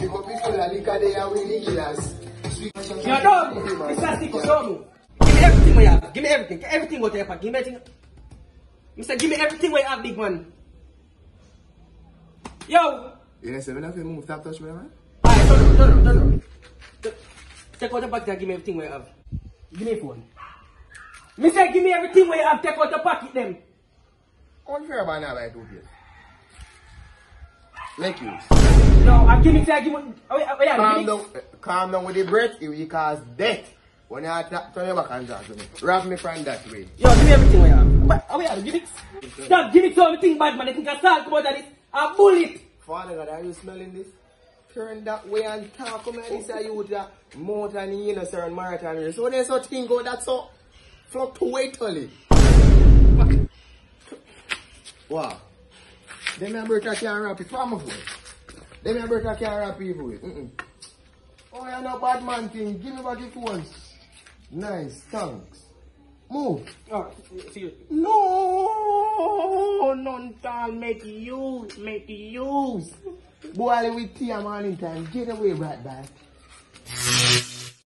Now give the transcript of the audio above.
Pick up the full of liquor there with the glass. Yo, dog, it's stick show me. Give me everything we have. Give me everything. Everything what you have. Give me everything. Mister, give me everything we have, big man. Yo! You know, say, I feel move, stop touch me, man. Alright, turn around, turn around, turn around. Take out the pocket and give me everything we have. Give me a phone. Mister, give me everything we have, take out the pocket them. On fair by now, like, okay. Like you. No, I give me say give me oh yeah, oh Calm me. down, calm down with the breath, it will cause death. When you attack, turn your back and talk to me. Wrap me from that way. Yo, give me everything we have. But oh yeah, give it. Stop, give it to everything bad man. They think I start about that a bullet. Father God, are you smelling this? Turn that way and talk. Come here, this is you with uh, that motor and you know, sir, and marathon. So there's a thing go that's so fluctuately. Wow. Them a break a can't rap it. Farmer boy. Them a break a can't rap people with. Mm-mm. Oh, you're no bad man thing. Give me back the phone. Nice, thanks. Move. Oh. No, none can make use, make use. Boy, with tea morning time, get away right back.